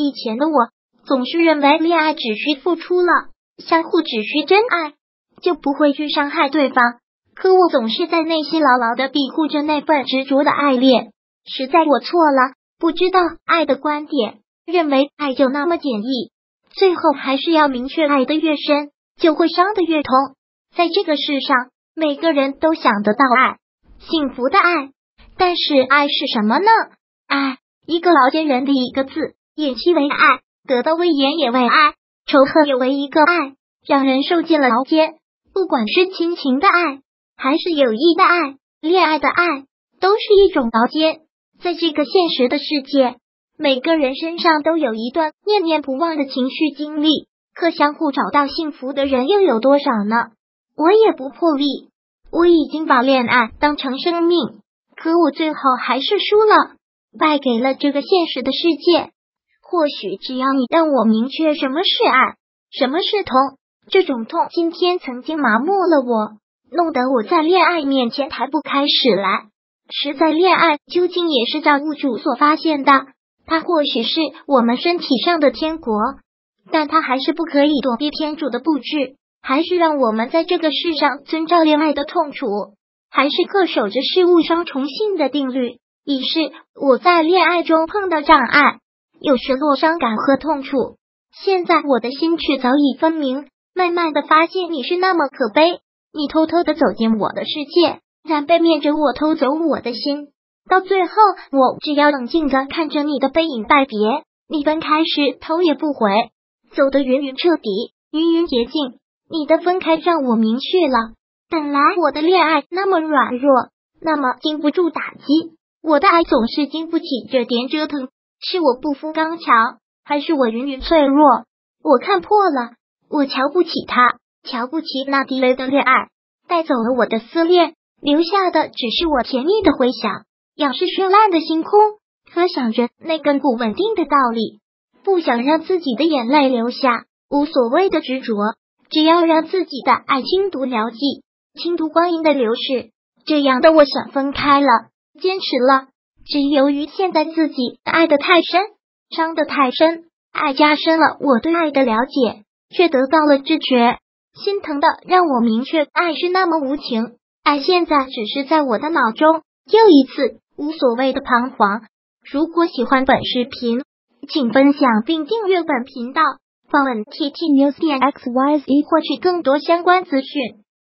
以前的我总是认为恋爱只需付出了，相互只需真爱，就不会去伤害对方。可我总是在内心牢牢的庇护着那份执着的爱恋。实在我错了，不知道爱的观点，认为爱就那么简易。最后还是要明确，爱的越深，就会伤的越痛。在这个世上，每个人都想得到爱，幸福的爱。但是爱是什么呢？爱，一个老奸人的一个字，演戏为爱，得到威严也为爱，仇恨也为一个爱，让人受尽了牢煎。不管是亲情的爱，还是友谊的爱，恋爱的爱，都是一种牢煎。在这个现实的世界。每个人身上都有一段念念不忘的情绪经历，可相互找到幸福的人又有多少呢？我也不破例，我已经把恋爱当成生命，可我最后还是输了，败给了这个现实的世界。或许只要你让我明确什么是爱，什么是痛，这种痛今天曾经麻木了我，弄得我在恋爱面前抬不开始来。实在恋爱究竟也是造物主所发现的。它或许是我们身体上的天国，但它还是不可以躲避天主的布置，还是让我们在这个世上遵照恋爱的痛楚，还是恪守着事物双重性的定律。已是我在恋爱中碰到障碍，有失落、伤感和痛楚。现在我的心却早已分明，慢慢的发现你是那么可悲，你偷偷的走进我的世界，然背面着我偷走我的心。到最后，我只要冷静的看着你的背影拜别，你分开时头也不回，走得云云彻底，云云洁净。你的分开让我明确了，本来我的恋爱那么软弱，那么经不住打击，我的爱总是经不起这点折腾。是我不服刚强，还是我云云脆弱？我看破了，我瞧不起他，瞧不起那低微的恋爱，带走了我的思念，留下的只是我甜蜜的回响。仰视绚烂的星空，可想着那根不稳定的道理，不想让自己的眼泪流下，无所谓的执着，只要让自己的爱轻读疗寂，轻读光阴的流逝。这样的我想分开了，坚持了，只由于现在自己爱的太深，伤的太深，爱加深了我对爱的了解，却得到了知觉，心疼的让我明确，爱是那么无情，爱现在只是在我的脑中又一次。无所谓的彷徨。如果喜欢本视频，请分享并订阅本频道，访问 T T News 点 X Y Z 获取更多相关资讯。